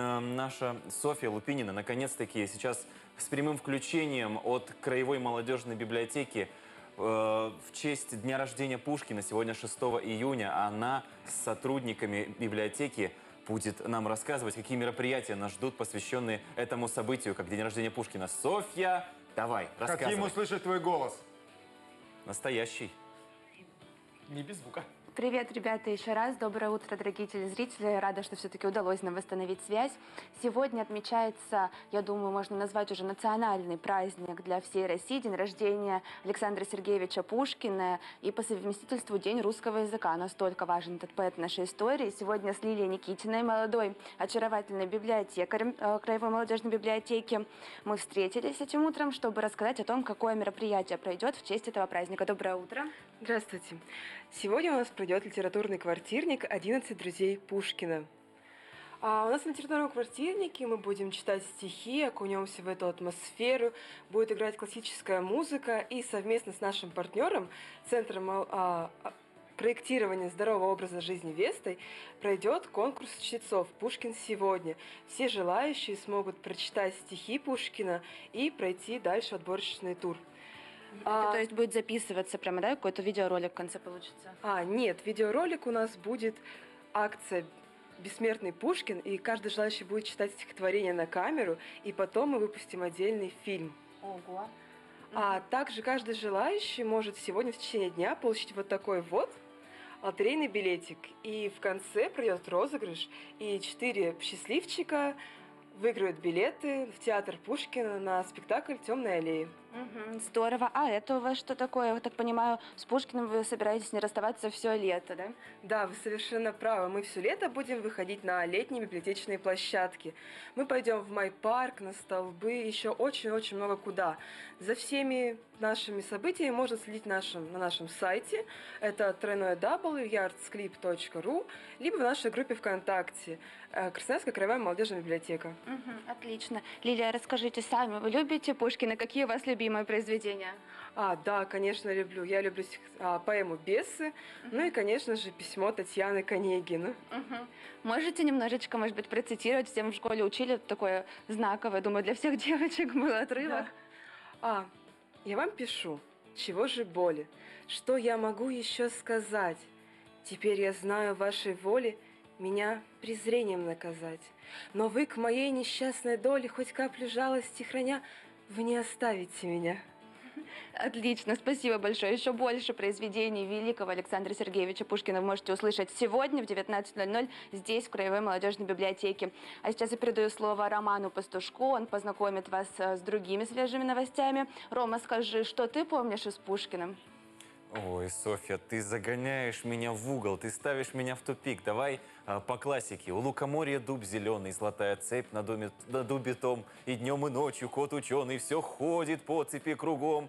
Э, Наша Софья Лупинина наконец-таки сейчас с прямым включением от Краевой молодежной библиотеки э, в честь дня рождения Пушкина, сегодня 6 июня, она с сотрудниками библиотеки будет нам рассказывать, какие мероприятия нас ждут, посвященные этому событию, как день рождения Пушкина. Софья, давай, рассказывай. Хотим услышать твой голос. Настоящий. Не без звука. Привет, ребята, еще раз. Доброе утро, дорогие телезрители. Рада, что все-таки удалось нам восстановить связь. Сегодня отмечается, я думаю, можно назвать уже национальный праздник для всей России, день рождения Александра Сергеевича Пушкина и по совместительству День русского языка. Настолько важен этот поэт нашей истории. Сегодня с Лилией Никитиной, молодой очаровательной библиотекарем э, Краевой молодежной библиотеки, мы встретились этим утром, чтобы рассказать о том, какое мероприятие пройдет в честь этого праздника. Доброе утро. Здравствуйте. Сегодня у нас пройдет литературный квартирник «11 друзей Пушкина». А у нас на литературном квартирнике мы будем читать стихи, окунемся в эту атмосферу, будет играть классическая музыка, и совместно с нашим партнером, Центром а, а, проектирования здорового образа жизни Вестой, пройдет конкурс чтецов «Пушкин сегодня». Все желающие смогут прочитать стихи Пушкина и пройти дальше отборочный тур. А- То есть будет записываться прямо, да, какой-то видеоролик в конце получится? А, нет, видеоролик у нас будет акция «Бессмертный Пушкин», и каждый желающий будет читать стихотворение на камеру, и потом мы выпустим отдельный фильм. Ого. А также каждый желающий может сегодня в течение дня получить вот такой вот лотерейный билетик. И в конце пройдет розыгрыш, и четыре счастливчика выиграют билеты в театр Пушкина на спектакль «Темная аллея». Мгм, здорово. А это у вас что такое? Я так понимаю, с Пушкиным вы собираетесь не расставаться все лето, да? Да, вы совершенно правы. Мы все лето будем выходить на летние библиотечные площадки. Мы пойдем в Май-парк, на столбы, еще очень-очень много куда. За всеми нашими событиями можно следить нашем, на нашем сайте. Это www.yardsclip.ru либо в нашей группе ВКонтакте э, Красноярская краевая молодежная библиотека. Мгм, отлично. Лилия, расскажите сами, вы любите Пушкина? Какие у вас любимые произведения? А, да, конечно, люблю. Я люблю а, поэму «Бесы», ну и, конечно же, письмо Татьяны Конегина. Мгм. Можете немножечко, может быть, процитировать? Все мы в школе учили такое знаковое, думаю, для всех девочек был отрывок. А, я вам пишу. Чего же боли? Что я могу еще сказать? Теперь я знаю вашей воли меня презрением наказать. Но вы к моей несчастной доле хоть каплю жалости храня, вы не оставите меня. Отлично, спасибо большое. Еще больше произведений великого Александра Сергеевича Пушкина вы можете услышать сегодня в 19.00 здесь, в Краевой молодежной библиотеке. А сейчас я передаю слово Роману Пастушку. Он познакомит вас э, с другими свежими новостями. Рома, скажи, что ты помнишь из Пушкина? Ой, Софья, ты загоняешь меня в угол, ты ставишь меня в тупик. Давай а, по классике. У лукоморья дуб зеленый, золотая цепь на, доме, на дубе том. И днем, и ночью кот ученый все ходит по цепи кругом.